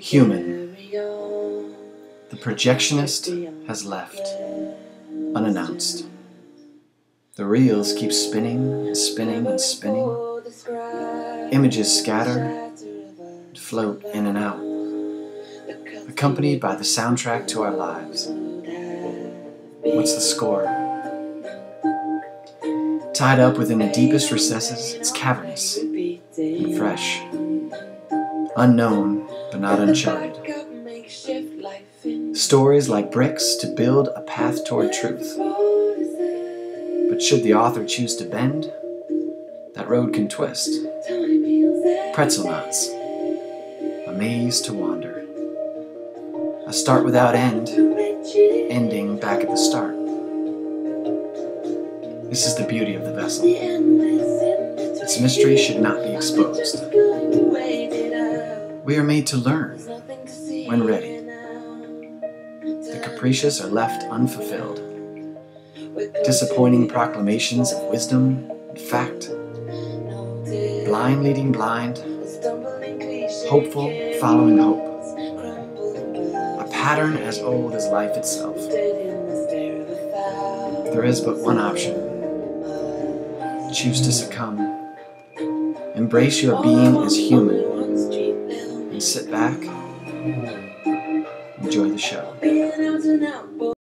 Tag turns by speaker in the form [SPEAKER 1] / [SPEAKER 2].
[SPEAKER 1] Human. The projectionist has left, unannounced. The reels keep spinning and spinning and spinning. Images scatter and float in and out, accompanied by the soundtrack to our lives. What's the score? Tied up within the deepest recesses, it's cavernous and fresh, unknown but not uncharted. Stories like bricks to build a path toward truth. But should the author choose to bend, that road can twist. Pretzel knots, a maze to wander. A start without end, ending back at the start. This is the beauty of the vessel. Its mystery should not be exposed. We are made to learn when ready. The capricious are left unfulfilled. Disappointing proclamations of wisdom and fact. Blind leading blind. Hopeful following hope. A pattern as old as life itself. There is but one option. Choose to succumb. Embrace your being as human sit back. Enjoy the show.